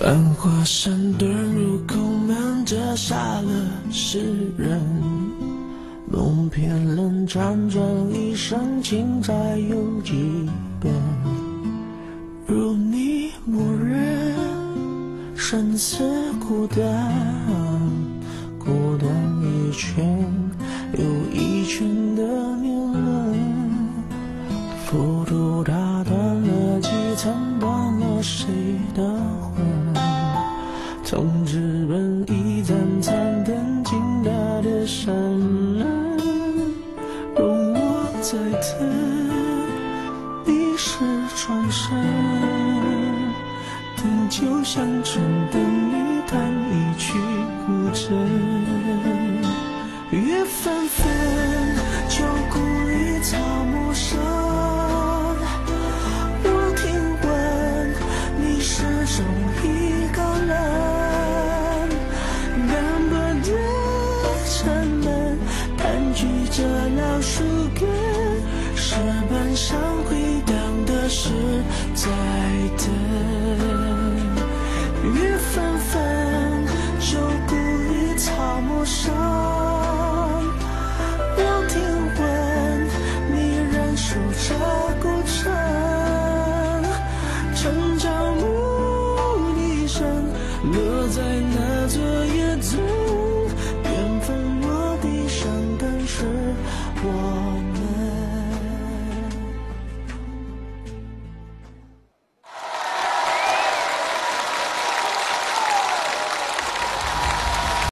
繁华盛顿入空门折煞了世人，梦偏冷辗转一生情债有几本？如你默认，生死孤单，孤单一圈又一圈的年轮，浮屠打断了几层，断了谁的魂？从纸本一盏残灯，倾塌的山峦，容我再等，你是转身，等酒香醇等你弹一曲古筝，月纷纷，举着老树根，石板上回荡的是，在等雨纷纷，旧故里草木深。我听闻你仍守着孤城，城郊牧笛声落在那座野村。